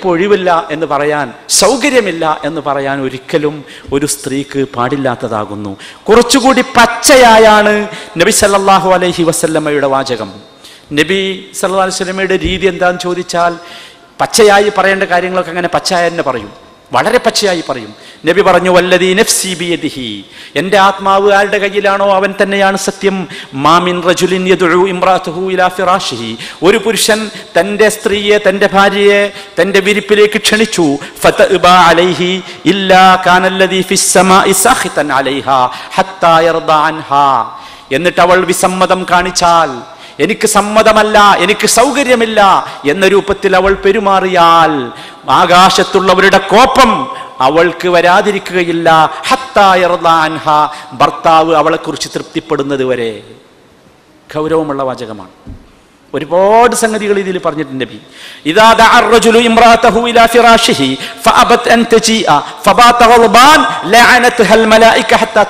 ഇപ്പോൾ ഒഴിവില്ല എന്ന് പറയാൻ സൗകര്യമില്ല എന്ന് പറയാൻ ഒരിക്കലും ഒരു സ്ത്രീക്ക് പാടില്ലാത്തതാകുന്നു. കുറച്ചുകൂടി പച്ചയായാണ് നബി സല്ലാഹു അലൈഹി വസല്ലമ്മയുടെ വാചകം. നബി സല്ലാ അലൈഹി വസല്ലമയുടെ രീതി എന്താണെന്ന് ചോദിച്ചാൽ പച്ചയായി പറയേണ്ട കാര്യങ്ങളൊക്കെ അങ്ങനെ പച്ചയായി തന്നെ പറയും. വളരെ പച്ചയായി പറയും. നബി പറഞ്ഞു വല്ലദീ നഫ്സി ബിയദിഹി. എന്റെ ആത്മാവ് ആരുടെ കയ്യിലാണോ അവൻ തന്നെയാണ് സത്യം. മാമിൻ റജുലിൻ യദുഉ ഇംറാത്തുഹു ഇലാ ഫിറാഷിഹി. ഒരു പുരുഷൻ തന്റെ സ്ത്രീയെ തന്റെ ഭാര്യയെ തന്റെ വിരിപ്പിലേക്ക് ക്ഷണിച്ചു. ഫതഅബ അലൈഹി ഇല്ലാ കാനല്ലദീ ഫിസ് സമാഇ സാഖിതൻ ഹത്താ യർദ അൻഹാ. എന്നിട്ട് അവൾ വിസമ്മതം കാണിച്ചാൽ എനിക്ക് സമ്മതമല്ല എനിക്ക് സൗകര്യമില്ല എന്ന രൂപത്തിൽ അവൾ പെരുമാറിയാൽ ആകാശത്തുള്ളവരുടെ കോപം അവൾക്ക് വരാതിരിക്കുകയില്ല. ഹത്തായർദാൻഹ ഭർത്താവ് അവളെക്കുറിച്ച് തൃപ്തിപ്പെടുന്നത് വരെ. ഗൗരവമുള്ള വാചകമാണ്. ഒരുപാട് സംഗതികൾ ഇതിൽ പറഞ്ഞിട്ടുണ്ട് നബി. ഇദാ ഇംറാതഹു ഇലാ ഫിറാഷിഹി ഫബാത ഹത്താ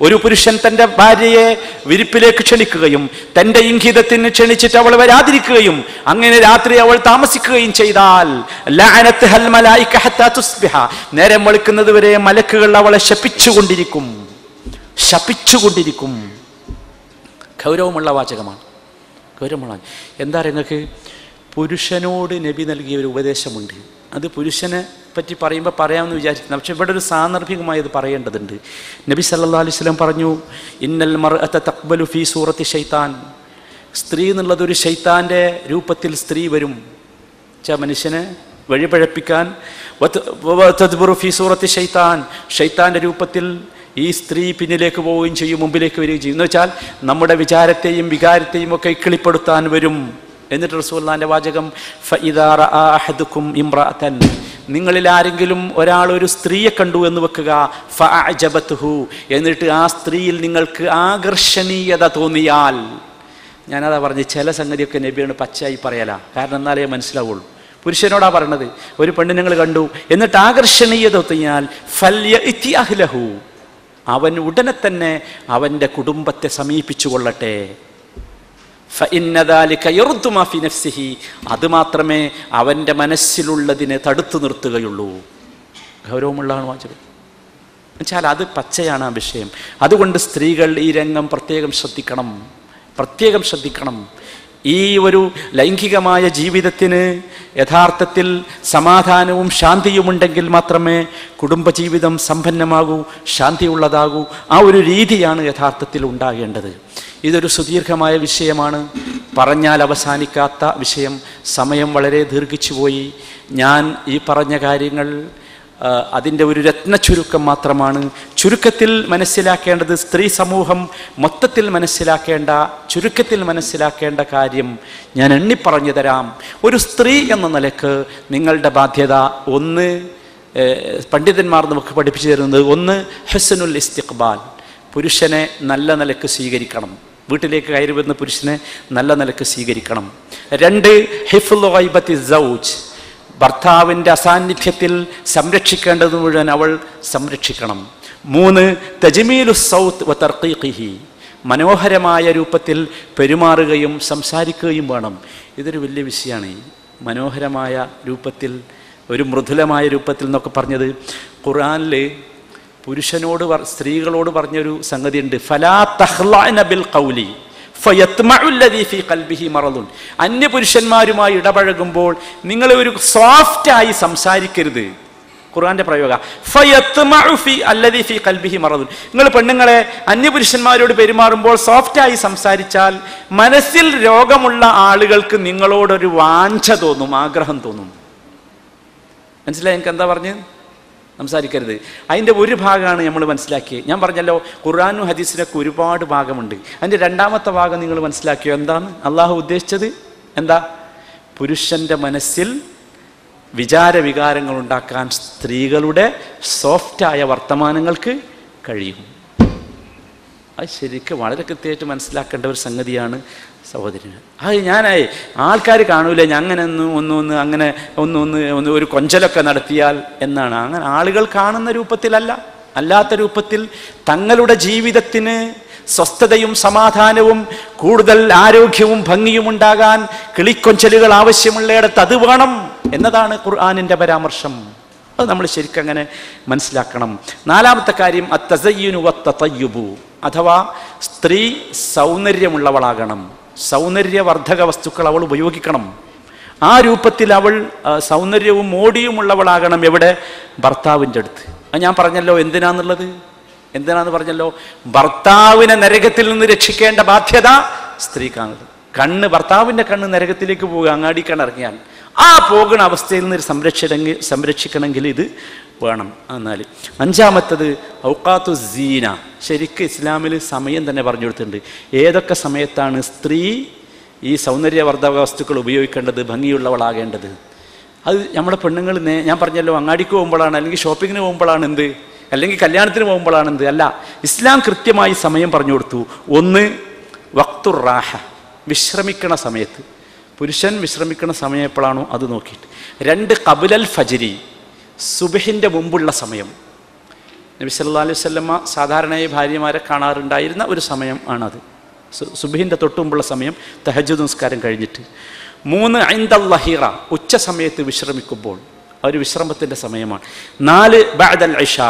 ഒരു പുരുഷൻ തന്റെ ഭാര്യയെ വിരിപ്പിലേക്ക് ക്ഷണിക്കുകയും തന്റെ ഇംഗിതത്തിന് ക്ഷണിച്ചിട്ട് അവൾ വരാതിരിക്കുകയും അങ്ങനെ രാത്രി അവൾ താമസിക്കുകയും ചെയ്താൽ നേരം വെളുക്കുന്നത് വരെ മലക്കുകൾ അവളെ ശപിച്ചുകൊണ്ടിരിക്കും. ശപിച്ചുകൊണ്ടിരിക്കും. ഗൗരവമുള്ള വാചകമാണ്. ഗൗരവമുള്ള എന്താ നിങ്ങൾക്ക്? പുരുഷനോട് നബി നൽകിയ ഒരു ഉപദേശമുണ്ട്. അത് പുരുഷനെ പറ്റി പറയുമ്പോൾ പറയാമെന്ന് വിചാരിക്കുന്നു പക്ഷെ ഇവിടെ ഒരു സാന്ദർഭികമായി അത് പറയേണ്ടതുണ്ട്. നബി സല്ലാ അലൈഹി സ്വലം പറഞ്ഞു ഇന്നൽ മർ തക്ബലു ഫി സൂറത്തി ഷെയ്ത്താൻ സ്ത്രീ എന്നുള്ളത് ഒരു ഷെയ്ത്താന്റെ രൂപത്തിൽ സ്ത്രീ വരും. ച മനുഷ്യനെ വഴിപഴപ്പിക്കാൻ ഫി സൂറത്തി ഷെയ്ത്താൻ ഷെയ്ത്താന്റെ രൂപത്തിൽ ഈ സ്ത്രീ പിന്നിലേക്ക് പോവുകയും ചെയ്യും മുമ്പിലേക്ക് വരികയും ചെയ്യും. എന്ന് വെച്ചാൽ നമ്മുടെ വിചാരത്തെയും വികാരത്തെയും ഒക്കെ ഇക്കിളിപ്പെടുത്താൻ വരും. എന്നിട്ട് റസൂല്ലാന്റെ വാചകം ഫഇദാ റആ അഹദുക്കും ഇംറഅതൻ. നിങ്ങളിൽ ആരെങ്കിലും ഒരാൾ ഒരു സ്ത്രീയെ കണ്ടു എന്ന് വെക്കുക എന്നിട്ട് ആ സ്ത്രീയിൽ നിങ്ങൾക്ക് ആകർഷണീയത തോന്നിയാൽ ഞാനതാ പറഞ്ഞ് ചില സംഗതിയൊക്കെ നബിയാണ് പച്ചയായി പറയല. കാരണം എന്നാലേ മനസ്സിലാവുള്ളൂ. പുരുഷനോടാ പറയണത് ഒരു പെണ്ണ് നിങ്ങൾ കണ്ടു എന്നിട്ട് ആകർഷണീയത തോന്നിയാൽ അവൻ ഉടനെ തന്നെ അവന്റെ കുടുംബത്തെ സമീപിച്ചു കൊള്ളട്ടെ നഫ്സിഹി. അത് മാത്രമേ അവന്റെ മനസ്സിലുള്ളതിനെ തടുത്തു നിർത്തുകയുള്ളൂ. ഗൗരവമുള്ളതാണ് വാചകം. എന്നുവെച്ചാൽ അത് പച്ചയാണ് ആ വിഷയം. അതുകൊണ്ട് സ്ത്രീകൾ ഈ രംഗം പ്രത്യേകം ശ്രദ്ധിക്കണം. പ്രത്യേകം ശ്രദ്ധിക്കണം. ഈ ഒരു ലൈംഗികമായ ജീവിതത്തിന് യഥാർത്ഥത്തിൽ സമാധാനവും ശാന്തിയും ഉണ്ടെങ്കിൽ മാത്രമേ കുടുംബജീവിതം സമ്പന്നമാകൂ ശാന്തിയുള്ളതാകൂ. ആ ഒരു രീതിയാണ് യഥാർത്ഥത്തിൽ ഉണ്ടാകേണ്ടത്. ഇതൊരു സുദീർഘമായ വിഷയമാണ്. പറഞ്ഞാൽ അവസാനിക്കാത്ത വിഷയം. സമയം വളരെ ദീർഘിച്ചുപോയി. ഞാൻ ഈ പറഞ്ഞ കാര്യങ്ങൾ അതിന്റെ ഒരു രത്ന ചുരുക്കം മാത്രമാണ്. ചുരുക്കത്തിൽ മനസ്സിലാക്കേണ്ടത് സ്ത്രീ സമൂഹം മൊത്തത്തിൽ മനസ്സിലാക്കേണ്ട ചുരുക്കത്തിൽ മനസ്സിലാക്കേണ്ട കാര്യം ഞാൻ എണ്ണിപ്പറഞ്ഞു തരാം. ഒരു സ്ത്രീ എന്ന നിലയ്ക്ക് നിങ്ങളുടെ ബാധ്യത ഒന്ന് പണ്ഡിതന്മാർ നമുക്ക് പഠിപ്പിച്ചു തരുന്നത് ഒന്ന് ഹസനുൽ ഇസ്തിഖ്ബാൽ. പുരുഷനെ നല്ല നിലയ്ക്ക് സ്വീകരിക്കണം. വീട്ടിലേക്ക് കയറി വരുന്ന പുരുഷനെ നല്ല നിലയ്ക്ക് സ്വീകരിക്കണം. രണ്ട് ഹിഫുൽ ഗൈബത്തി സൗജ്. ഭർത്താവിന്റെ അസാന്നിധ്യത്തിൽ സംരക്ഷിക്കേണ്ടത് മുഴുവൻ അവൾ സംരക്ഷിക്കണം. മൂന്ന് തജ്മീലു സൗത്ത് വ തർക്കീഖിഹി മനോഹരമായ രൂപത്തിൽ പെരുമാറുകയും സംസാരിക്കുകയും വേണം. ഇതൊരു വലിയ വിഷയമാണ് മനോഹരമായ രൂപത്തിൽ ഒരു മൃദുലമായ രൂപത്തിൽ എന്നൊക്കെ പറഞ്ഞത് ഖുറാനിൽ പുരുഷനോട് സ്ത്രീകളോട് പറഞ്ഞൊരു സംഗതിയുണ്ട്. ഫലാ തഹ്ലാൻ ബിൽ ഖൗലി. അന്യപുരുഷന്മാരുമായി ഇടപഴകുമ്പോൾ നിങ്ങൾ ഒരു സോഫ്റ്റായി സംസാരിക്കരുത്. ഖുർആന്റെ പ്രയോഗ. നിങ്ങൾ പെണ്ണുങ്ങളെ അന്യപുരുഷന്മാരോട് പെരുമാറുമ്പോൾ സോഫ്റ്റായി സംസാരിച്ചാൽ മനസ്സിൽ രോഗമുള്ള ആളുകൾക്ക് നിങ്ങളോടൊരു വാഞ്ച തോന്നും ആഗ്രഹം തോന്നും. മനസ്സിലായി? എനിക്ക് എന്താ പറഞ്ഞ്? സംസാരിക്കരുത്. അതിന്റെ ഒരു ഭാഗമാണ് നമ്മൾ മനസ്സിലാക്കിയത്. ഞാൻ പറഞ്ഞല്ലോ ഖുർആാനും ഹദീസിനൊക്കെ ഒരുപാട് ഭാഗമുണ്ട്. അതിന്റെ രണ്ടാമത്തെ ഭാഗം നിങ്ങൾ മനസ്സിലാക്കിയോ? എന്താണ്? അള്ളാഹു ഉദ്ദേശിച്ചത്? എന്താ? പുരുഷന്റെ മനസ്സിൽ വിചാര വികാരങ്ങൾ ഉണ്ടാക്കാൻ സ്ത്രീകളുടെ സോഫ്റ്റായ വർത്തമാനങ്ങൾക്ക് കഴിയും. അത് ശരിക്കും വളരെ കൃത്യമായിട്ട് മനസ്സിലാക്കേണ്ട ഒരു സംഗതിയാണ് സഹോദരന്. അത് ഞാനായി ആൾക്കാർ കാണൂല ഞാൻ അങ്ങനെ ഒന്ന് ഒന്ന് ഒന്ന് അങ്ങനെ ഒന്ന് ഒന്ന് ഒന്ന് ഒരു കൊഞ്ചലൊക്കെ നടത്തിയാൽ എന്നാണ്. അങ്ങനെ ആളുകൾ കാണുന്ന രൂപത്തിലല്ല അല്ലാത്ത രൂപത്തിൽ തങ്ങളുടെ ജീവിതത്തിന് സ്വസ്ഥതയും സമാധാനവും കൂടുതൽ ആരോഗ്യവും ഭംഗിയും ഉണ്ടാകാൻ കിളിക്കൊഞ്ചലുകൾ ആവശ്യമുള്ളയിടത്ത് അത് വേണം എന്നതാണ് ഖുർആാനിന്റെ പരാമർശം. അത് നമ്മൾ ശരിക്കും അങ്ങനെ മനസ്സിലാക്കണം. നാലാമത്തെ കാര്യം അത്തസയ്യുനു വത്തയ്യുബു അഥവാ സ്ത്രീ സൗന്ദര്യമുള്ളവളാകണം. സൗന്ദര്യവർദ്ധക വസ്തുക്കൾ അവൾ ഉപയോഗിക്കണം. ആ രൂപത്തിൽ അവൾ സൗന്ദര്യവും മോടിയുമുള്ളവളാകണം എവിടെ? ഭർത്താവിന്റെ അടുത്ത്. അത് ഞാൻ പറഞ്ഞല്ലോ എന്തിനാന്നുള്ളത്? എന്തിനാന്ന് പറഞ്ഞല്ലോ? ഭർത്താവിനെ നരകത്തിൽ നിന്ന് രക്ഷിക്കേണ്ട ബാധ്യത സ്ത്രീക്കാണുള്ളത് കണ്ണ് ഭർത്താവിന്റെ കണ്ണ് നരകത്തിലേക്ക് പോവുക അങ്ങാടി ഇറങ്ങിയാൽ. ആ പോകുന്ന അവസ്ഥയിൽ നിന്ന് സംരക്ഷിക്കണമെങ്കിൽ സംരക്ഷിക്കണമെങ്കിൽ ഇത് വേണം എന്നാൽ അഞ്ചാമത്തത് ഔക്കാത്തു സീന. ശരിക്കും ഇസ്ലാമിൽ സമയം തന്നെ പറഞ്ഞു കൊടുത്തിട്ടുണ്ട്. ഏതൊക്കെ സമയത്താണ് സ്ത്രീ ഈ സൗന്ദര്യവർദ്ധക വസ്തുക്കൾ ഉപയോഗിക്കേണ്ടത് ഭംഗിയുള്ളവളാകേണ്ടത്? അത് നമ്മുടെ പെണ്ണുങ്ങൾ ഞാൻ പറഞ്ഞല്ലോ അങ്ങാടിക്ക് പോകുമ്പോഴാണ് അല്ലെങ്കിൽ ഷോപ്പിങ്ങിന് പോകുമ്പോഴാണ് എന്ത്? അല്ലെങ്കിൽ കല്യാണത്തിന് പോകുമ്പോഴാണ് എന്ത്? അല്ല ഇസ്ലാം കൃത്യമായി സമയം പറഞ്ഞു കൊടുത്തു. ഒന്ന് വക്തുറാഹ വിശ്രമിക്കണ സമയത്ത്. പുരുഷൻ വിശ്രമിക്കുന്ന സമയം എപ്പോഴാണോ അത് നോക്കിയിട്ട്. രണ്ട് കബുലൽ ഫജരി സുബഹിന്റെ മുമ്പുള്ള സമയം. നബി സല്ലാ അലൈഹി വല്ലമ്മ സാധാരണയായി ഭാര്യമാരെ കാണാറുണ്ടായിരുന്ന ഒരു സമയം ആണത്. സുബഹിന്റെ തൊട്ടുമുമ്പുള്ള സമയം തഹജുദ് നിസ്കാരം കഴിഞ്ഞിട്ട്. മൂന്ന് ഐന്ദൽ ലഹീറ ഉച്ച സമയത്ത് വിശ്രമിക്കുമ്പോൾ. ഒരു വിശ്രമത്തിന്റെ സമയമാണ്. നാല് ബാദൽ ഐഷ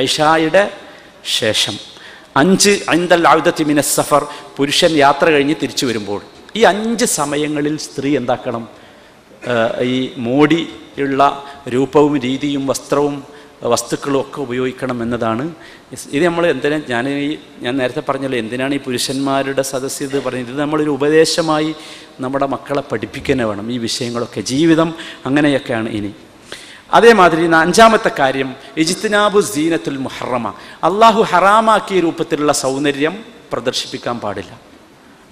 ഐഷായുടെ ശേഷം. അഞ്ച് ഐന്ദൽ ഔദത്തി മിനസ് സഫർ പുരുഷൻ യാത്ര കഴിഞ്ഞ് തിരിച്ചു വരുമ്പോൾ. ഈ അഞ്ച് സമയങ്ങളിൽ സ്ത്രീ എന്താക്കണം? ഈ മോടിയുള്ള രൂപവും രീതിയും വസ്ത്രവും വസ്തുക്കളും ഒക്കെ ഉപയോഗിക്കണം എന്നതാണ്. ഇത് നമ്മൾ എന്തിനാ ഞാൻ ഈ ഞാൻ നേരത്തെ പറഞ്ഞല്ലോ എന്തിനാണ് ഈ പുരുഷന്മാരുടെ സദസ്സ് ഇത് പറഞ്ഞത്? ഇത് നമ്മളൊരു ഉപദേശമായി നമ്മുടെ മക്കളെ പഠിപ്പിക്കുന്നേ വേണം ഈ വിഷയങ്ങളൊക്കെ. ജീവിതം അങ്ങനെയൊക്കെയാണ് ഇനി. അതേമാതിരി അഞ്ചാമത്തെ കാര്യം ഇജിത്നാബു സീനത്തുൽ മുഹറമ. അള്ളാഹു ഹറാമാക്കിയ രൂപത്തിലുള്ള സൗന്ദര്യം പ്രദർശിപ്പിക്കാൻ പാടില്ല.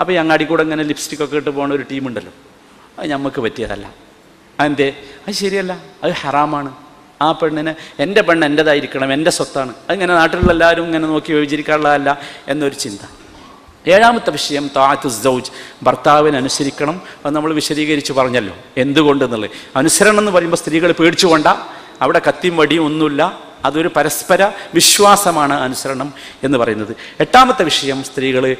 അപ്പോൾ ഈ അങ്ങാടി കൂടെ ഇങ്ങനെ ലിപ്സ്റ്റിക്കൊക്കെ ഇട്ട് പോകുന്ന ഒരു ടീമുണ്ടല്ലോ അത് നമുക്ക് പറ്റിയതല്ല. അതെന്തേ? അത് ശരിയല്ല. അത് ഹറാമാണ്. ആ പെണ്ണിന് എന്റെ പെണ്ണ് എന്റെതായിരിക്കണം എന്റെ സ്വത്താണ്. അതിങ്ങനെ നാട്ടിലുള്ള എല്ലാവരും ഇങ്ങനെ നോക്കി വിഭജിക്കാനുള്ളതല്ല എന്നൊരു ചിന്ത. ഏഴാമത്തെ വിഷയം താത്ത് സൗജ്. ഭർത്താവിനെ അനുസരിക്കണം അത് നമ്മൾ വിശദീകരിച്ച് പറഞ്ഞല്ലോ. എന്തുകൊണ്ടെന്നുള്ളത് അനുസരണം എന്ന് പറയുമ്പോൾ സ്ത്രീകൾ പേടിച്ചുകൊണ്ട അവിടെ കത്തിയും വടിയും ഒന്നുമില്ല. അതൊരു പരസ്പര വിശ്വാസമാണ് അനുസരണം എന്ന് പറയുന്നത്. എട്ടാമത്തെ വിഷയം സ്ത്രീകൾ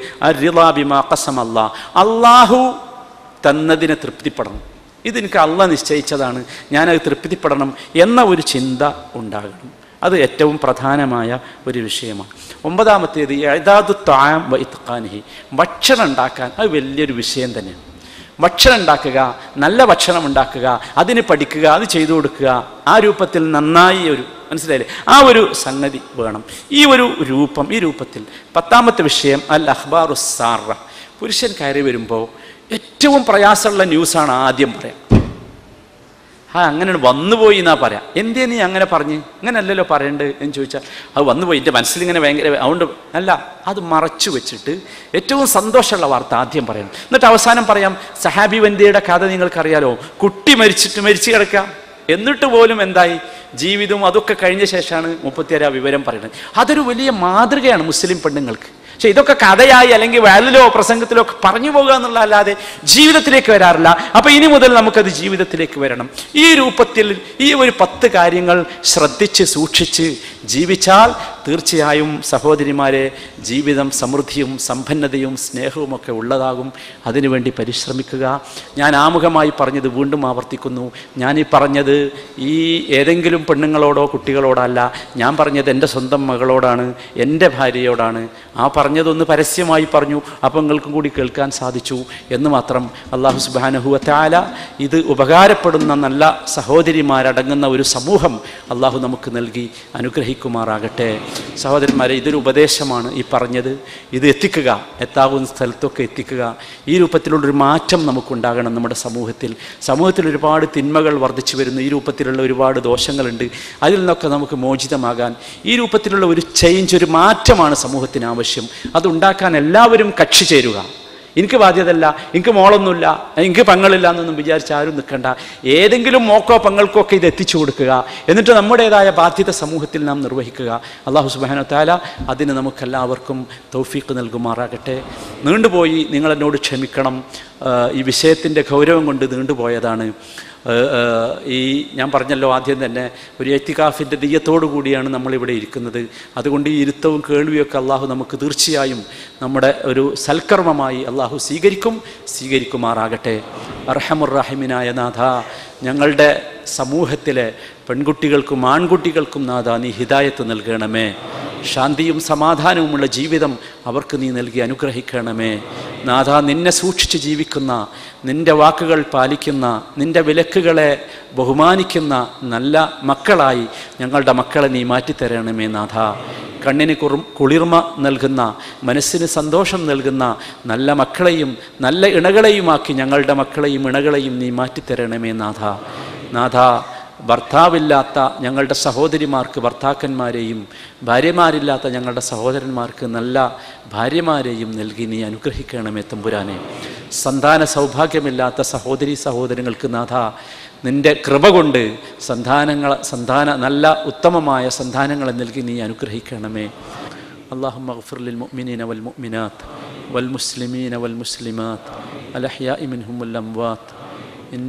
അള്ളാഹു തന്നതിനെ തൃപ്തിപ്പെടണം. ഇതെനിക്ക് അല്ല നിശ്ചയിച്ചതാണ്. ഞാനത് തൃപ്തിപ്പെടണം എന്ന ഒരു ചിന്ത ഉണ്ടാകണം. അത് ഏറ്റവും പ്രധാനമായ ഒരു വിഷയമാണ്. ഒമ്പതാമത്തേത് എഴുതാതു താം വൈത്തഖാനിഹി ഭക്ഷണം ഉണ്ടാക്കാൻ അത് വലിയൊരു വിഷയം തന്നെയാണ്. ഭക്ഷണം ഉണ്ടാക്കുക നല്ല ഭക്ഷണം ഉണ്ടാക്കുക അതിന് പഠിക്കുക അത് ചെയ്തു കൊടുക്കുക. ആ രൂപത്തിൽ നന്നായി ഒരു മനസ്സിലായില്ലേ? ആ ഒരു സംഗതി വേണം. ഈ ഒരു രൂപം ഈ രൂപത്തിൽ പത്താമത്തെ വിഷയം അൽ അഹ്ബാർ സാറ. പുരുഷൻ കയറി വരുമ്പോൾ ഏറ്റവും പ്രയാസമുള്ള ന്യൂസാണ് ആദ്യം പറയാം. ആ അങ്ങനെ വന്നുപോയി എന്നാ പറയാം. എന്തേ നീ അങ്ങനെ പറഞ്ഞ്? അല്ലല്ലോ പറയണ്ട് എന്ന് ചോദിച്ചാൽ അത് വന്നുപോയി എന്റെ മനസ്സിലിങ്ങനെ ഭയങ്കര അതുകൊണ്ട് അല്ല അത് മറച്ചു വെച്ചിട്ട് ഏറ്റവും സന്തോഷമുള്ള വാർത്ത ആദ്യം പറയണം. എന്നിട്ട് അവസാനം പറയാം സഹാബി വന്ധ്യയുടെ കഥ നിങ്ങൾക്കറിയാലോ? കുട്ടി മരിച്ചിട്ട് മരിച്ചു കിടക്കാം. എന്നിട്ട് പോലും എന്തായി? ജീവിതവും അതൊക്കെ കഴിഞ്ഞ ശേഷമാണ് മുപ്പത്തിയാറ് വിവരം പറയുന്നത്. അതൊരു വലിയ മാതൃകയാണ് മുസ്ലിം പെണ്ണുങ്ങൾക്ക്. പക്ഷെ ഇതൊക്കെ കഥയായി അല്ലെങ്കിൽ വയലിലോ പ്രസംഗത്തിലോ ഒക്കെ പറഞ്ഞു പോകുക എന്നുള്ള അല്ലാതെ ജീവിതത്തിലേക്ക് വരാറില്ല. അപ്പൊ ഇനി മുതൽ നമുക്കത് ജീവിതത്തിലേക്ക് വരണം. ഈ രൂപത്തിൽ ഈ ഒരു പത്ത് കാര്യങ്ങൾ ശ്രദ്ധിച്ച് സൂക്ഷിച്ച് ജീവിച്ചാൽ തീർച്ചയായും സഹോദരിമാരെ ജീവിതം സമൃദ്ധിയും സമ്പന്നതയും സ്നേഹവും ഒക്കെ ഉള്ളതാകും അതിനുവേണ്ടി പരിശ്രമിക്കുക. ഞാൻ ആമുഖമായി പറഞ്ഞത് വീണ്ടും ആവർത്തിക്കുന്നു. ഈ പറഞ്ഞത് ഈ ഏതെങ്കിലും പെണ്ണുങ്ങളോടോ കുട്ടികളോടല്ല. ഞാൻ പറഞ്ഞത് എന്റെ സ്വന്തം മകളോടാണ് എന്റെ ഭാര്യയോടാണ്. ആ പറഞ്ഞതൊന്ന് പരസ്യമായി പറഞ്ഞു. അപ്പം നിങ്ങൾക്കും കൂടി കേൾക്കാൻ സാധിച്ചു എന്ന് മാത്രം അള്ളാഹു സുബാനഹുവത്താല ഇത് ഉപകാരപ്പെടുന്ന നല്ല സഹോദരിമാരടങ്ങുന്ന ഒരു സമൂഹം അള്ളാഹു നമുക്ക് നൽകി. അനുഗ്രഹിക്കുമാറാകട്ടെ. സഹോദരന്മാരെ ഇതൊരു ഉപദേശമാണ് ഈ പറഞ്ഞത്. ഇത് എത്തിക്കുക എത്താവുന്ന സ്ഥലത്തൊക്കെ എത്തിക്കുക. ഈ രൂപത്തിലുള്ളൊരു മാറ്റം നമുക്കുണ്ടാകണം നമ്മുടെ സമൂഹത്തിൽ. സമൂഹത്തിൽ ഒരുപാട് തിന്മകൾ വർദ്ധിച്ചു വരുന്നു. ഈ രൂപത്തിലുള്ള ഒരുപാട് ദോഷങ്ങളുണ്ട്. അതിൽ നിന്നൊക്കെ നമുക്ക് മോചിതമാകാൻ. ഈ രൂപത്തിലുള്ള ഒരു ചേഞ്ച് ഒരു മാറ്റമാണ് സമൂഹത്തിന് ആവശ്യം. അതുണ്ടാക്കാൻ എല്ലാവരും കക്ഷി ചേരുക. എനിക്ക് ബാധ്യതല്ല എനിക്ക് മോളൊന്നുമില്ല എനിക്ക് പങ്ങളില്ല എന്നൊന്നും വിചാരിച്ച് ആരും നിൽക്കണ്ട. ഏതെങ്കിലും മോക്കോ പങ്ങൾക്കോ ഒക്കെ ഇത് എത്തിച്ചു കൊടുക്കുക. എന്നിട്ട് നമ്മുടേതായ ബാധ്യത സമൂഹത്തിൽ നാം നിർവഹിക്കുക. അള്ളാഹു സുബാന താല അതിന് നമുക്കെല്ലാവർക്കും തൗഫീക്ക് നൽകുമാറാകട്ടെ. നീണ്ടുപോയി നിങ്ങളെന്നോട് ക്ഷമിക്കണം. ഈ വിഷയത്തിന്റെ ഗൗരവം കൊണ്ട് നീണ്ടുപോയതാണ്. ഈ ഞാൻ പറഞ്ഞല്ലോ ആദ്യം തന്നെ ഒരു എത്തിക്കാഫിന്റെ നെയ്യത്തോടു കൂടിയാണ് നമ്മളിവിടെ ഇരിക്കുന്നത്. അതുകൊണ്ട് ഈ ഇരുത്തവും കേൾവിയൊക്കെ അള്ളാഹു നമുക്ക് തീർച്ചയായും നമ്മുടെ ഒരു സൽക്കർമ്മമായി അള്ളാഹു സ്വീകരിക്കും സ്വീകരിക്കുമാറാകട്ടെ. അർഹമുറാഹിമിനായ നാഥ ഞങ്ങളുടെ സമൂഹത്തിലെ പെൺകുട്ടികൾക്കും ആൺകുട്ടികൾക്കും നാഥ നീ ഹിദായത്ത് നൽകണമേ. ശാന്തിയും സമാധാനവുമുള്ള ജീവിതം അവർക്ക് നീ നൽകി അനുഗ്രഹിക്കണമേ. നാഥ നിന്നെ സൂക്ഷിച്ച് ജീവിക്കുന്ന നിന്റെ വാക്കുകൾ പാലിക്കുന്ന നിന്റെ വിലക്കുകളെ ബഹുമാനിക്കുന്ന നല്ല മക്കളായി ഞങ്ങളുടെ മക്കളെ നീ മാറ്റിത്തരണമേ നാഥ. കണ്ണിന് കുറു കുളിർമ നൽകുന്ന മനസ്സിന് സന്തോഷം നൽകുന്ന നല്ല മക്കളെയും നല്ല ഇണകളെയുമാക്കി ഞങ്ങളുടെ മക്കളെയും ഇണകളെയും നീ മാറ്റിത്തരണമേ നാഥ. നാഥ ഭർത്താവില്ലാത്ത ഞങ്ങളുടെ സഹോദരിമാർക്ക് ഭർത്താക്കന്മാരെയും ഭാര്യമാരില്ലാത്ത ഞങ്ങളുടെ സഹോദരന്മാർക്ക് നല്ല ഭാര്യമാരെയും നൽകി നീ അനുഗ്രഹിക്കണമേ തമ്പുരാനെ സന്താന സൗഭാഗ്യമില്ലാത്ത സഹോദരി സഹോദരങ്ങൾക്ക് നാഥ നിന്റെ കൃപ കൊണ്ട് സന്താനങ്ങൾ സന്താന നല്ല ഉത്തമമായ സന്താനങ്ങളെ നൽകി നീ അനുഗ്രഹിക്കണമേ اللهم اغفر للمؤمنين والمؤمنات والمسلمين والمسلمات الأحياء منهم والأموات إن